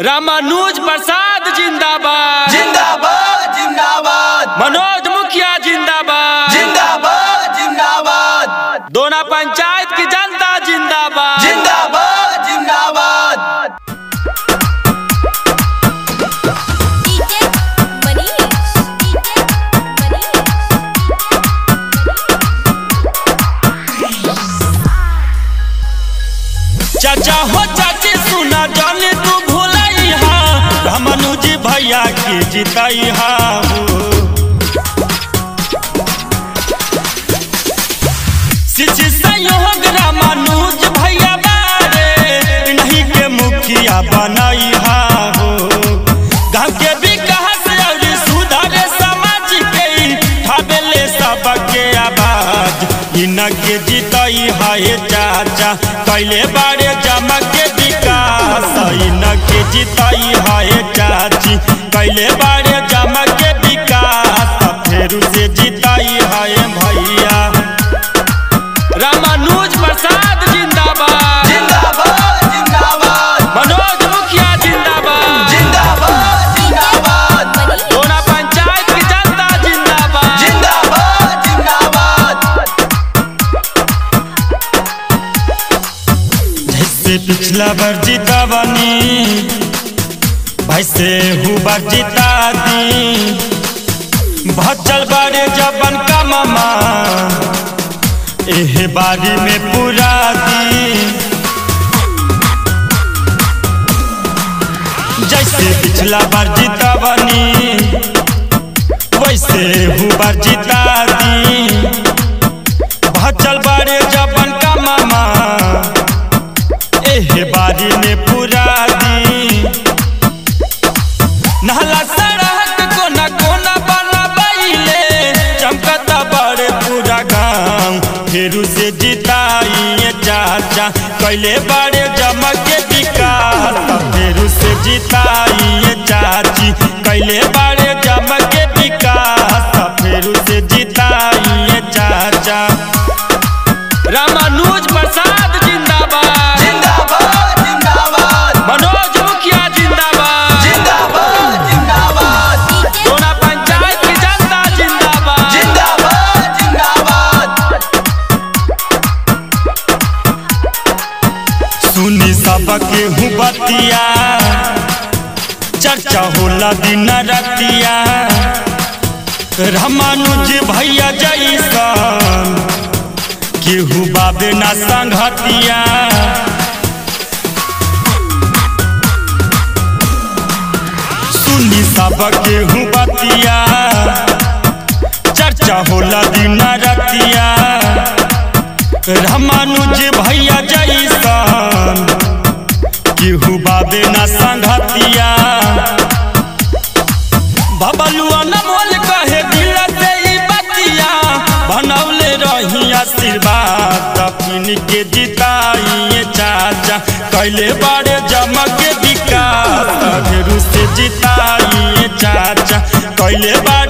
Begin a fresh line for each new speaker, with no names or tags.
रामानुज प्रसाद जिंदाबाद।
जिंदाबाद जिंदाबाद।
मनोज मुखिया जिंदाबाद।
जिंदाबाद जिंदाबाद।
दोना पंचायत की जनता जिंदाबाद।
जिंदाबाद जिंदाबाद।
चाचा हो चाची सुना जाने भैया की जिताई हा रामानुज भैया बारे, नहीं के मुखिया बनाई के विकास और सुधार समाज के ठाबेले सबके आवाज़। इनके जितई है चाचा, कैले बारे के विकास इनके चाची। कैले बारे जैसे पिछला बार जीता बनी वैसे हूँ बार जीता दी। भचल बारे जबन का मामा, एह बारी में पूरा दी। जैसे पिछला बार जीता बनी, वैसे हूँ बार जीता दी। फेरू से जिताइए चाचा कैले बड़े सुनी सबके हूँ बतिया। चर्चा होला दिन रतिया। रामानुज भैया जैसन केहू बाबे ना संघतिया। सुनी सबके हूँ बतिया। चर्चा होला दिन रतिया। रामानुज भैया जैसन केहू बाबे ना संघतिया। बबलुआ न मोल कहे दिल से ई बतिया। बनौले रही आशीर्वाद अपनी के जिताइए चाचा। कैले बड़े जमक विकास से जिताइए चाचा। कैले बड़े